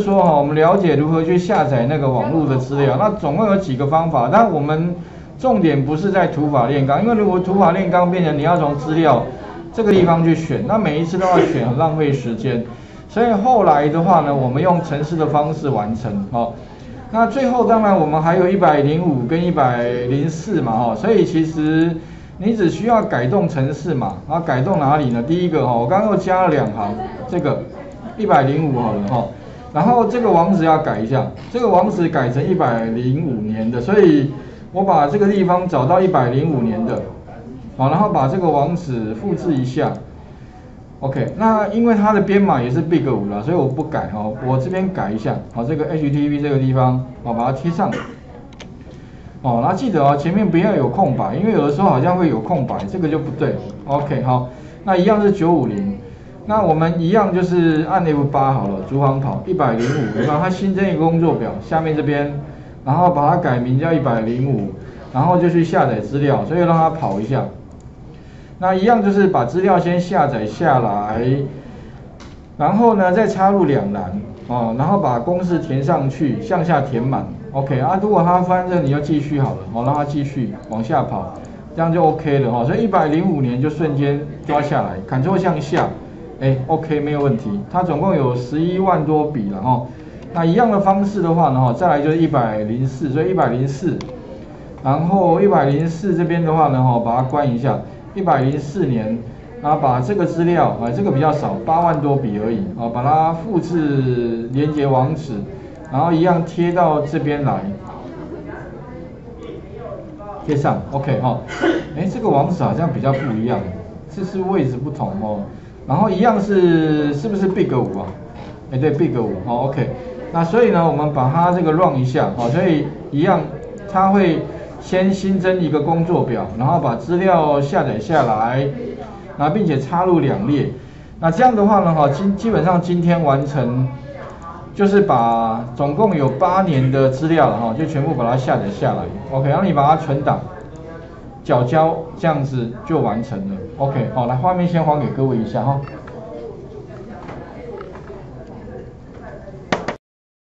说哈，我们了解如何去下载那个网络的资料，那总共有几个方法，但我们重点不是在土法炼钢，因为如果土法炼钢变成你要从资料这个地方去选，那每一次都要选，很浪费时间。所以后来的话呢，我们用程式的方式完成哦。那最后当然我们还有一百零五跟一百零四嘛哈，所以其实你只需要改动程式嘛，然后改动哪里呢？第一个哈，我刚刚又加了两行，这个一百零五好了哈，然后这个网址要改一下，这个网址改成一百零五年的，所以我把这个地方找到一百零五年的，好，然后把这个网址复制一下。OK，那因为它的编码也是 Big 五了，所以我不改哈，我这边改一下，好，这个 HTTP 这个地方，好，把它贴上。哦，那记得哦，前面不要有空白，因为有的时候好像会有空白，这个就不对。OK，好，那一样是九五零，那我们一样就是按 F 八好了，逐行跑一百零五，然后它新增一个工作表，下面这边，然后把它改名叫一百零五，然后就去下载资料，所以让它跑一下。那一样就是把资料先下载下来，然后呢再插入两栏哦，然后把公式填上去，向下填满。OK 啊，如果它翻正你就继续好了，哦，让它继续往下跑，这样就 OK 了哈。所以一百零五年就瞬间抓下来，Ctrl 向下，哎，OK 没有问题。它总共有十一万多笔了哈。那一样的方式的话呢，哈，再来就是一百零四，所以一百零四，然后一百零四这边的话呢，哈，把它关一下。一百零四年，然后，把这个资料啊，这个比较少，八万多笔而已啊，把它复制连接网址，然后一样贴到这边来，贴上，OK 哈，哎，这个网址好像比较不一样，这是位置不同哦，然后一样是是不是 Big 五啊？哎，对，Big 五，好，OK，那所以呢，我们把它这个 run 一下，好，所以一样，它会。先新增一个工作表，然后把资料下载下来，那并且插入两列。那这样的话呢，哈，基基本上今天完成，就是把总共有八年的资料哈，就全部把它下载下来。OK，然后你把它存档，角胶，这样子就完成了。OK，好，来画面先还给各位一下哈。